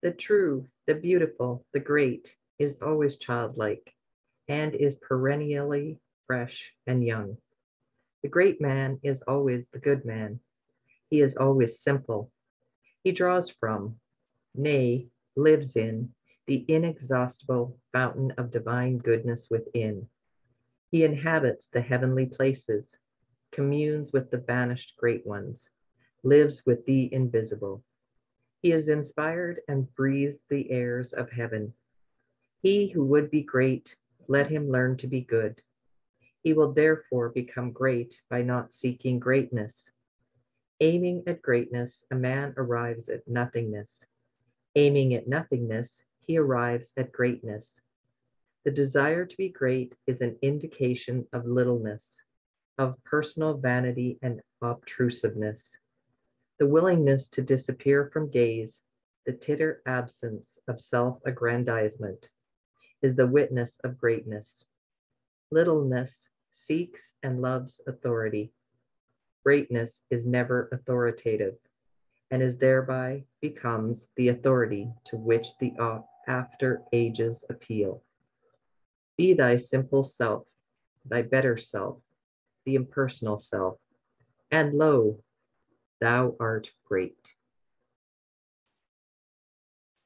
The true, the beautiful, the great is always childlike and is perennially fresh and young. The great man is always the good man. He is always simple. He draws from, nay, lives in, the inexhaustible fountain of divine goodness within. He inhabits the heavenly places, communes with the banished great ones, lives with the invisible. He is inspired and breathes the airs of heaven. He who would be great, let him learn to be good. He will therefore become great by not seeking greatness. Aiming at greatness, a man arrives at nothingness. Aiming at nothingness, he arrives at greatness. The desire to be great is an indication of littleness, of personal vanity and obtrusiveness the willingness to disappear from gaze, the titter absence of self aggrandizement, is the witness of greatness. Littleness seeks and loves authority. Greatness is never authoritative and is thereby becomes the authority to which the after ages appeal. Be thy simple self, thy better self, the impersonal self, and lo, Thou art great.